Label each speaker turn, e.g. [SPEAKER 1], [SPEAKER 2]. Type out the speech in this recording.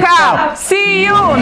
[SPEAKER 1] Calcinho